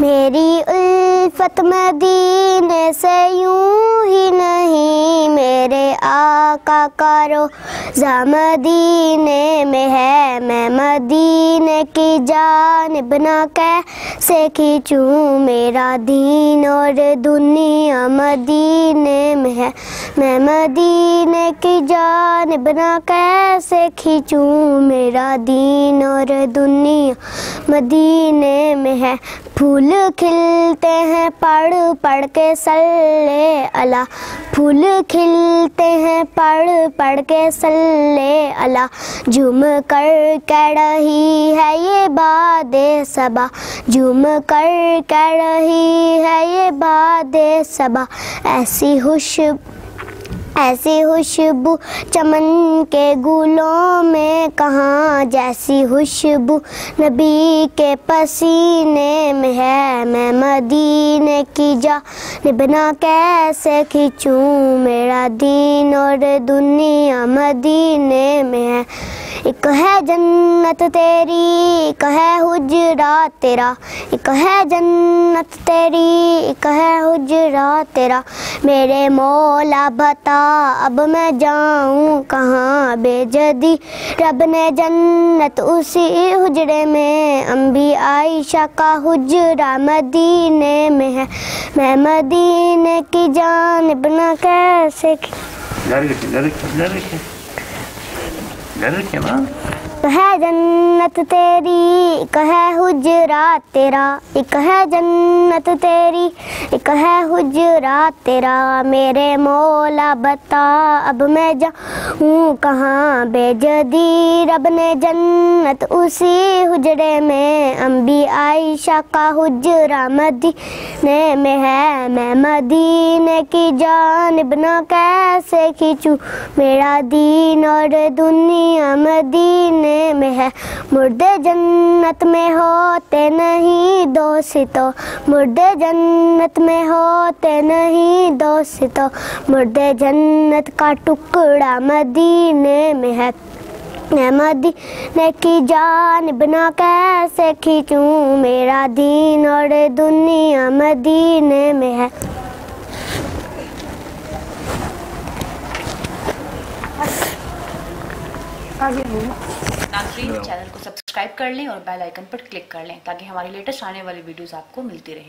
میری الفت مدینے سے یوں ہی نہیں میرے آقا کا روزہ مدینے میں ہے، میں مدینے کی جانب نہ کیسے کھینچوں؟ میرا دین اور دنیا مدینے میں ہے۔ میں مدینے کی جانب نہ کیسے کھینچوں؟ میرا دین اور دنیا مدینے میں ہے۔ پھول کھلتے ہیں پڑھ پڑھ کے صلی اللہ۔ پھول کھلتے ہیں پڑھ پڑھ کے صلی اللہ جھوم کر کہہ رہی ہے یہ باد صبا۔ جھوم کر کہہ رہی ہے یہ باد صبا۔ ایسی خوشبو ایسی خوشبو چمن کے گلوں میں، کہاں جیسی خوشبو نبی کے پسینے میں ہے؟ میں مدینے کی جانب نہ کیسے کھینچوں؟ میرا دین اور دنیا مدینے میں ہے۔ ایک ہے جنت تیری، ایک ہے حجرات تیرا۔ ایک ہے جنت تیری، ایک ہے حجرات تیرا۔ میرے مولا بتا، اب میں جاؤں کہاں؟ بے جدی رب نے جنت اسی حجرے میں۔ انبی عائشہ کا حجرہ مدینے میں ہے۔ میں مدینے کی جانب نہ کیسے ادھر رکھیں ادھر رکھیں ادھر رکھیں ادھر رکھیں نا؟ ہے جنت تیری، ایک ہے حجرات تیرا، ایک ہے جنت تیری، ایک ہے حجرات تیرا۔ میرے مولا بتا، اب میں جاؤں کہاں؟ بے جدی رب نے جنت اسی حجرے میں۔ انبی عائشہ کا حجرہ مدینے میں ہے۔ میں مدینے کی جانب نہ کیسے کھینچوں؟ میرا دین اور دنیا مدینے میں ہے۔ مردے جنت میں ہوتے نہیں دوستو۔ مردے جنت میں ہوتے نہیں دوستو۔ مردے جنت کا ٹکڑا مدینے میں ہے۔ مدینے کی جانب نہ کیسے کھینچوں۔ میرا دین اور دنیا مدینے میں ہے۔ ناظرین چینل کو سبسکرائب کر لیں اور بیل آئیکن پر کلک کر لیں تاکہ ہماری لیٹسٹ آنے والی ویڈیوز آپ کو ملتی رہیں۔